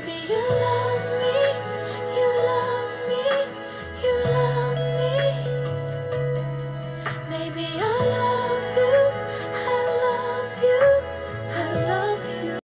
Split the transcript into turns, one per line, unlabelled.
baby, you